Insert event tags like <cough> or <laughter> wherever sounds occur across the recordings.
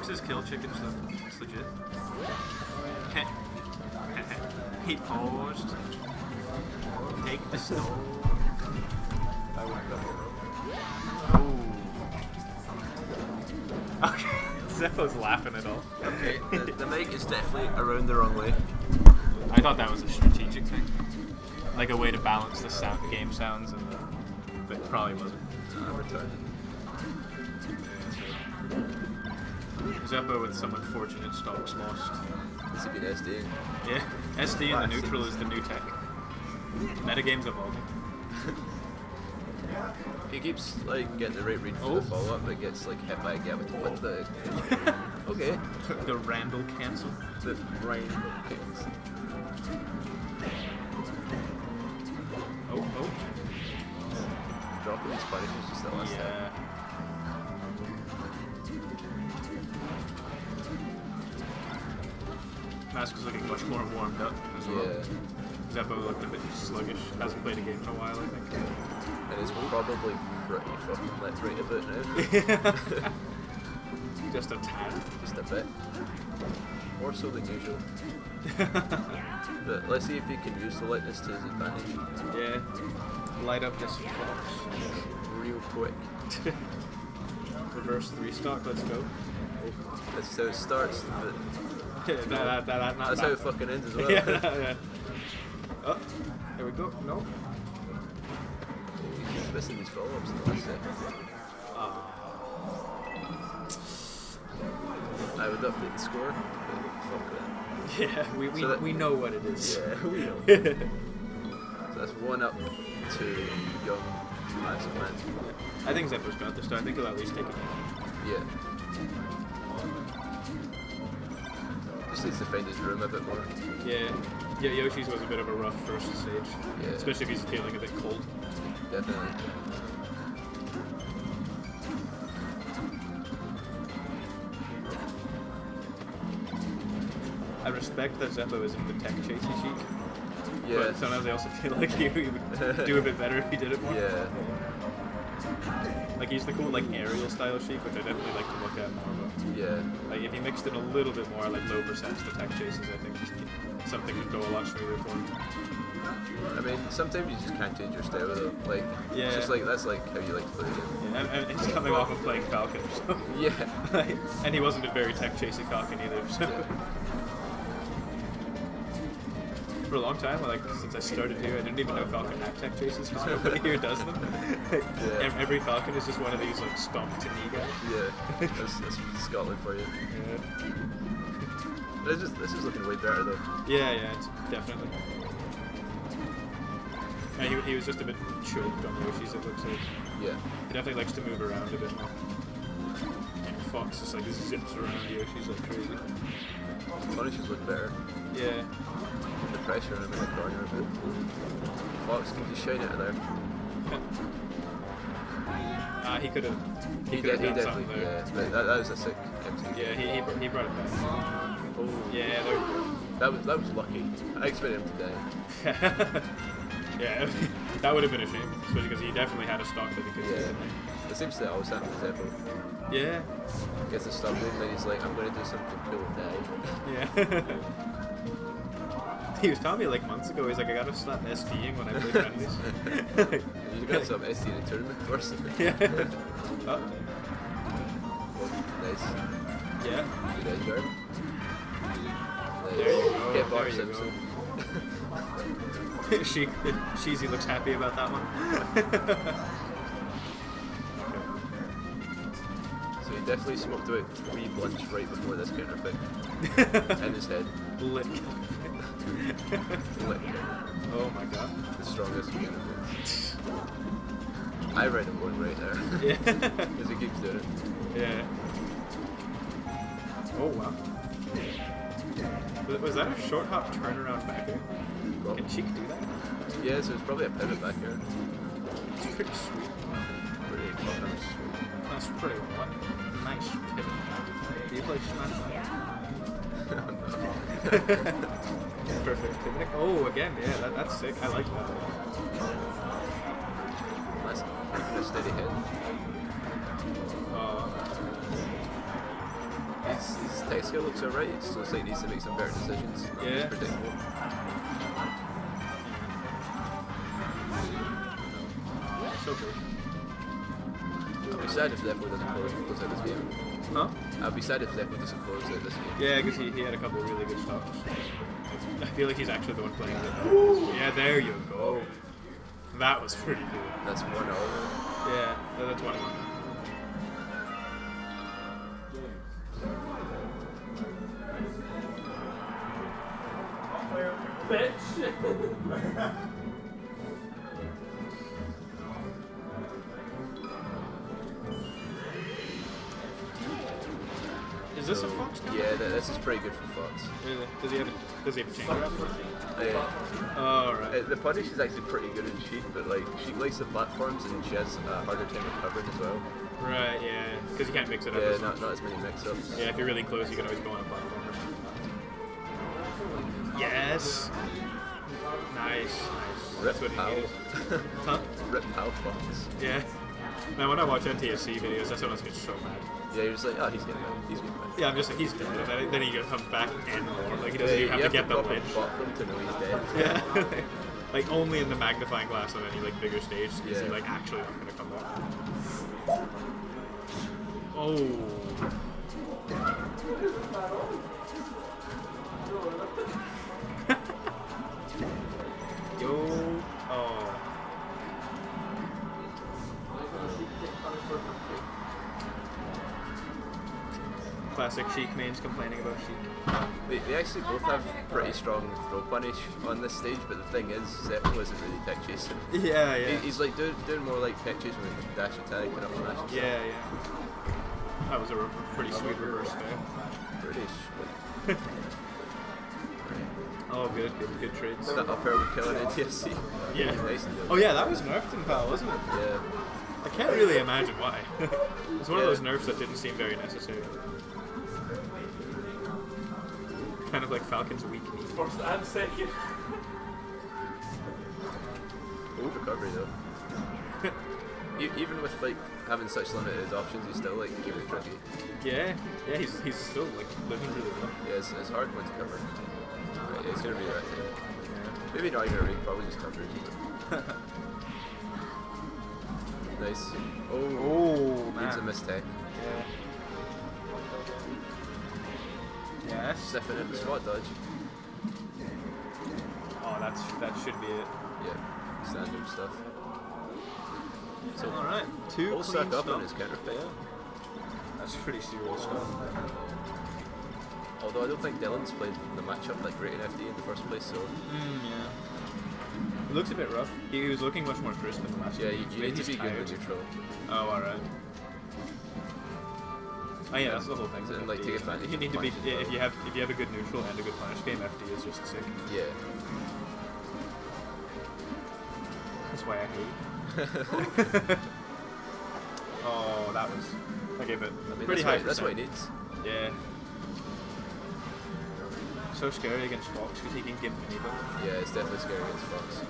Fox's kill chickens though. It's legit. he paused. Take the snow. I went up. Oh. <laughs> Okay. Zeppo's laughing at all. Okay, the, <laughs> the mic is definitely around the wrong way. I thought that was a strategic thing. Like a way to balance the sound, game sounds, and but it probably wasn't. Uh, return. Zeppo with some unfortunate stocks lost. This would be SD. Yeah, SD and the neutral is the new tech. Metagame's evolving. He keeps like getting the right read for Oh. the follow up, but gets like hit by a gap with what the. <laughs> Okay. the Randall cancel. The brain kicks. Oh, oh. Dropping these punishes just the last time. Yeah. Mask is looking much more warmed up as well. Yeah. Zeppo looked a bit sluggish. Hasn't played a game in a while, I think. And it's probably pretty fucking lit right about now. Just a tad. Just a bit. More so than usual. <laughs> But let's see if he can use the lightness to his advantage Yeah. Light up this fox. real quick. <laughs> Reverse three stock, let's go. That's how it starts, but that, that, that, that, that's that. how it fucking ends as well. <laughs> yeah, yeah. Oh, here we go. No. He keeps missing these follow-ups last. Ah. I would update the score, but fuck that. Yeah, we, we, So that- we know what it is. Yeah, <laughs> we know. <laughs> So that's one up to young massive man. I think Zeppo's got this, so I think he'll at least take it. Yeah. Just needs to find his room a bit more. Yeah. Yeah, Yoshi's was a bit of a rough first stage. Yeah. Especially if he's feeling a bit cold. Definitely. I respect that Zeppo isn't the tech chasey Sheik. Yeah. But sometimes I also feel like he, would <laughs> do a bit better if he did it more. Yeah. Like he's the cool like aerial style Sheik, which I definitely like to look at more. But Yeah. like if he mixed in a little bit more like low percent to tech chases, I think something would go a lot smoother for him. I mean, sometimes you just can't change your style though. Like, Yeah. it's just like that's like how you like to play the game. Yeah, and, and he's coming off of playing Falcon, so <laughs> Yeah. <laughs> and he wasn't a very tech chasing Falcon either. So Yeah. For a long time, like since I started here, I didn't even know Falcon had tech chases because <laughs> nobody here does them. <laughs> Yeah. Every Falcon is just one of these like stomp to knee guys. Yeah. That's, that's Scotland for you. Yeah. This is this is looking way better though. Yeah, yeah, it's definitely. Yeah, he, he was just a bit choked on Yoshi's, it looks like. Yeah. He definitely likes to move around a bit more. And Fox just like zips around Yoshi's like crazy. Punishes look better. Yeah. Pressure on him in the corner a bit. Fox can just shine it of there. Ah, he could have. He, He, could have did, he done did. Yeah. But that, that was a sick empty. Yeah, he, he, br- he brought it back. Oh. Yeah, That was that was lucky. I expected him to die. yeah, <laughs> that would have been a shame, especially because he definitely had a stock that he could Yeah. It seems to always happen to Zeppo. Yeah, Gets a stop and then he's like, I'm gonna do something cool and die. <laughs> yeah. <laughs> he was telling me like months ago, he's like, I gotta stop SDing when I play <laughs> friendlies. You got some SD in a tournament first. <laughs> yeah. Oh, nice. yeah. Good edge guard. Nice. There you go. Get Bart Simpson. go. <laughs> she, Sheezy looks happy about that one. So he definitely smoked about three blunts right before this counter pick. in his head. Lick. Oh my god. The strongest pick. I read him going right there. <laughs> Yeah. Because he keeps doing it. yeah. Oh wow. Was- Was that a short hop turnaround back here? Well, Can Sheik do that? yeah, so it's probably a pivot back here. It's pretty sweet. Pretty fucking sweet. That's pretty what? Nice pivot. Do you play Smash? <laughs> <laughs> Oh, again, yeah, that, that's sick. I like that. Nice. Keeping a steady head. Uh, his, his tech skill looks alright. It like he needs to make some better decisions. Not Yeah. predictable. So good. I'll be sad if Zeppo doesn't close, close out this game. Huh? I'll be sad if Zeppo doesn't close out this game. Yeah, because he, he had a couple of really good stops. I feel like he's actually the one playing it. Yeah, there you go. That was pretty cool. That's one over. Yeah, that's one one. Is this a Fox? Yeah, th- this is pretty good for Fox. Really? Does he have a, does he have a chain grab? Uh, Oh, right. uh, the punish is actually pretty good in Sheik, but like she likes the platforms and she has a harder time recovering as well. Right, yeah. Because you can't mix it up. Yeah, not, not as many mix-ups. Yeah, if you're really close, you can always go on a platform. Yes. Nice. Nice. Rip That's what PAL. <laughs> Huh? Rip PAL Fox. Yeah. Now, when I watch NTSC videos, that's when I get so mad. Yeah, you're just like, oh, he's getting it. He's getting it. Yeah, I'm just like, he's dead. And then, then he comes back and more. Like, he doesn't Yeah, even have you to get the bop them to know he's dead. <laughs> Yeah. <laughs> like, only in the magnifying glass on any, like, bigger stage is he, like, actually not going to come back. Oh. Classic Sheik mains complaining about Sheik. They, they actually both have pretty strong throw punish on this stage, but the thing is, Zeppo isn't really tech chasing. <laughs> Yeah, yeah. He, he's like doing, doing more like tech chasing with like dash attack and up smash. and yeah, yeah. That was a re- pretty sweet reverse there. Pretty. Like, <laughs> Oh, good, good, good trades. that up air would kill an NTSC. Yeah. Nice Oh yeah, that was nerfed in PAL, wasn't it? Yeah. I can't really imagine why. <laughs> it's one of those nerfs that didn't seem very necessary. Kind like Falcon's weak knee. First and second. Good recovery though. <laughs> E- Even with like having such limited options, he's still like keeping it tricky. Yeah, yeah, he's, he's still like living really well. Yeah, it's, it's hard one to cover. Right, it's gonna be the right thing. Maybe not even a ring, probably just coverage. <laughs> nice. Oh, Oh needs a mistake. Yes. Sniffing it, spot dodge. Oh, that's that should be it. Yeah, standard stuff. So All right, two all clean up on his counter pick. Yeah. That's pretty serious stuff. Although I don't think Dylan's played the matchup like great in FD in the first place, so Mm, yeah. It looks a bit rough. He was looking much more crisp in the last yeah, you, you need to be good in tired. the neutral. Oh, alright. Oh yeah, that's the whole thing. And, like, take advantage You need to be yeah, if you have if you have a good neutral and a good punish game, FD is just sick. Yeah. That's why I hate. <laughs> oh, that was. I gave it I mean, pretty that's, high. what, that's what he needs. Yeah. So scary against Fox because he can give anybody. Yeah, it's definitely scary against Fox.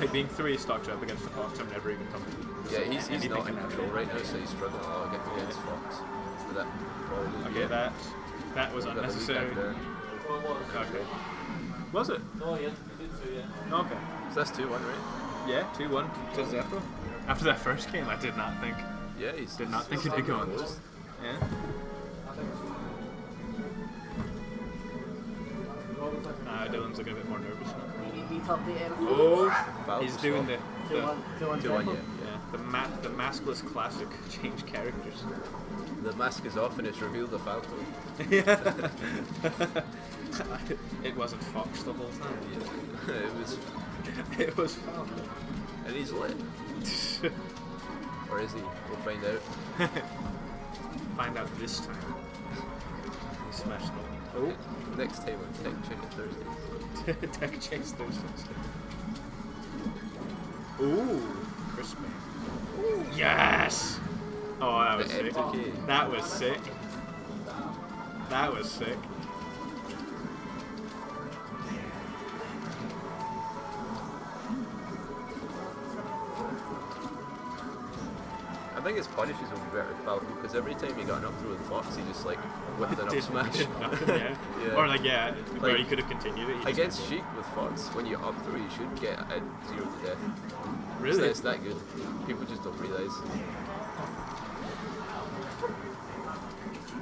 Like being three stocks up against the Fox, I'm never even coming. Yeah, he's, he's not in control right now, so he's struggling a lot against, against Fox. But that probably Okay, yeah. that that was Got the lead back unnecessary. there. Well, it was. Okay. Was it? No, yeah, you did so, yeah. Okay. So that's 2 1, right? Yeah, two one to Zeppo. After that first game, I did not think. Yeah, he's. Did not think he's it'd go on close. this. Yeah. Uh, Dylan's looking a bit more nervous now. Oh, he's doing fine. the, the 2 1, yeah. yeah the ma- the maskless classic <laughs> change characters. The mask is off and it's revealed the Falcon. <laughs> It wasn't Fox the whole time. Yeah. <laughs> it was. It was Falcon. And he's lit. Or is he? We'll find out. Find out this time. He smashed it. Oh, Next time on Tech Chicken Thursdays. Tech Chase Thursdays. Ooh, crispy. Ooh, yes! Oh, that was sick. That was sick. That was sick. Think his punishes would be better Falco because every time he got an up through with Fox, he just like whipped an up smash. nothing, yeah. <laughs> Yeah. Or like yeah, where Like, he could have continued it. Against Sheik with Fox, when you up through, you should get a zero to death. really. It's, that- it's that good. People just don't realize.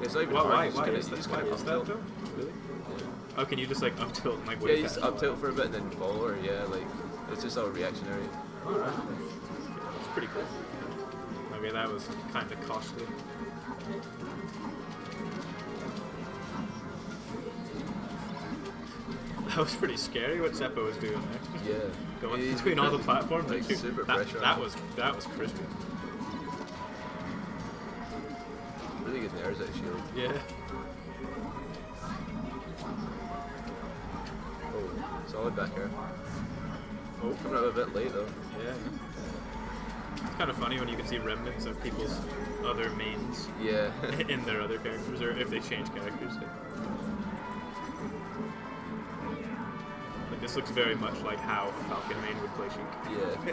It's not even Why? hard. Why? you just Why is you that? just Why kind of is that though? Really? Oh, can you just like up tilt and like Yeah, you just up tilt for a bit and then follow her. Yeah, like it's just all reactionary. Alright. It's pretty cool. Okay, that was kind of costly. That was pretty scary what Zeppo was doing there. Yeah. Going He's between all the platforms. Like dude, super that, pressure. that was that was crispy. really good airs out of shield. Yeah. Oh, solid back air. Oh, Coming out a bit late though. yeah. It's kind of funny when you can see remnants of people's other mains Yeah. <laughs> in their other characters, or if they change characters. Like this looks very much like how a Falcon main would play Sheik. yeah.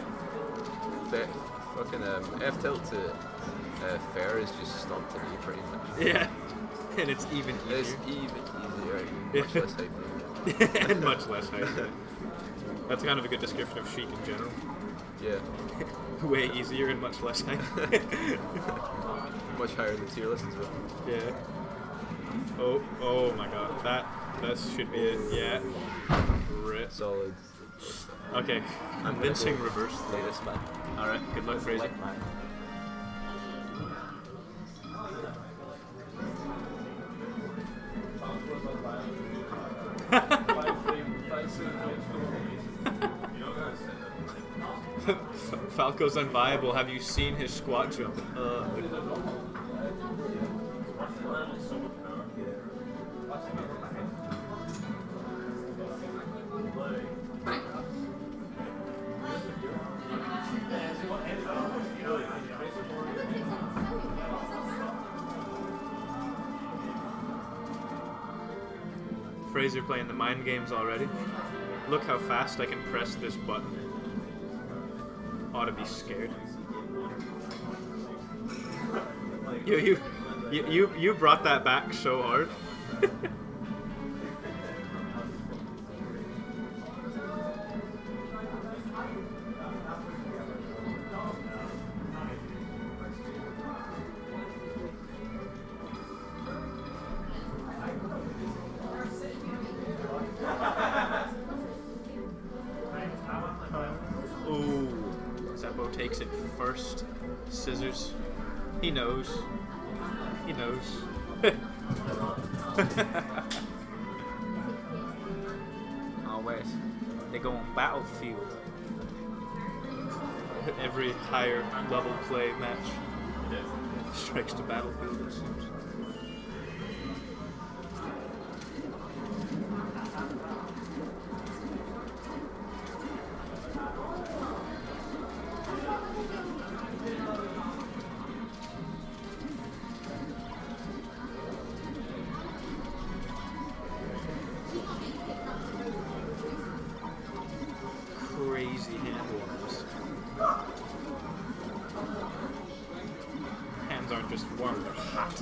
Fa- fucking um, F tilt to uh, fair is just stomped to me pretty much. Yeah, <laughs> and it's even It's easier even easier, much less hype. <laughs> and much less height. That's kind of a good description of Sheik in general. Yeah. <laughs> Way easier and much less height. <laughs> Much higher the tier list as well. yeah. Oh, oh my god, that that should be it. Yeah. Rip. Solid. Okay, I'm convincing go reverse. Latest man. All right, good luck, Fraser. <laughs> Falco's unviable. Have you seen his squat jump? Uh, Fraser playing the mind games already. Look how fast I can press this button. Ought to be scared. You you you you, brought that back so hard. <laughs> first. Scissors. He knows. He knows. <laughs> wait, they go on battlefield. Every higher level play match strikes to battlefield. Just warm, they're hot.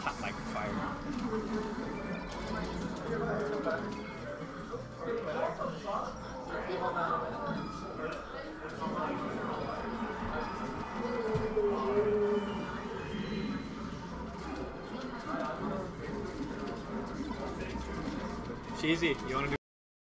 Hot like fire. Cheesy, you wanna do